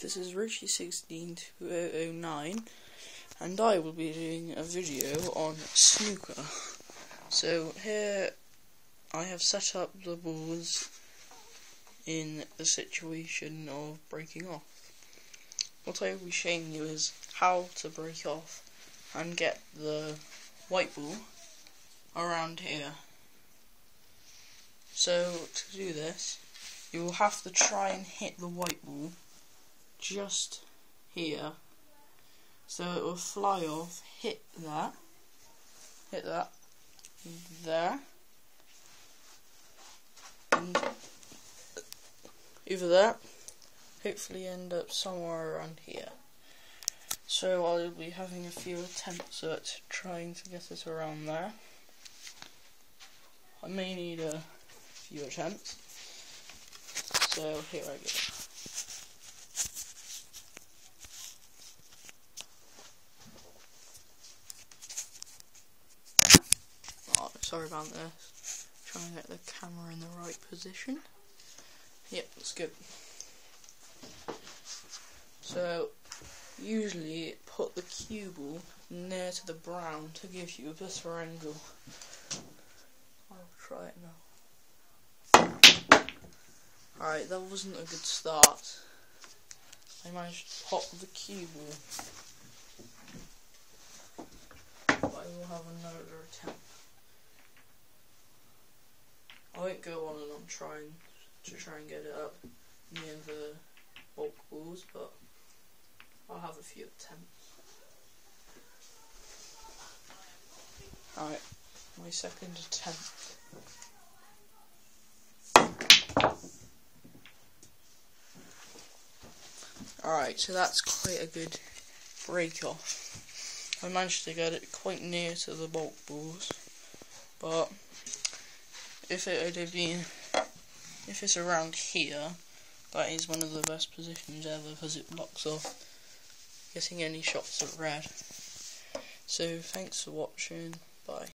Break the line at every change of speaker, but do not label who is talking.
this is Richy162009 and I will be doing a video on snooker. So here I have set up the balls in the situation of breaking off. What I will be showing you is how to break off and get the white ball around here. So to do this you will have to try and hit the white ball just here. So it will fly off hit that hit that there and over there. Hopefully end up somewhere around here. So I'll be having a few attempts at trying to get it around there. I may need a few attempts. So here I go. Sorry about this. Trying to get the camera in the right position. Yep, that's good. So, usually put the cue ball near to the brown to give you a better angle. I'll try it now. Alright, that wasn't a good start. I managed to pop the cue ball. But I will have another attempt. I won't go on and on trying to try and get it up near the bulk balls, but I'll have a few attempts. Alright, my second attempt. Alright, so that's quite a good break off. I managed to get it quite near to the bulk balls, but if it had been, if it's around here, that is one of the best positions ever because it blocks off getting any shots at red. So thanks for watching, bye.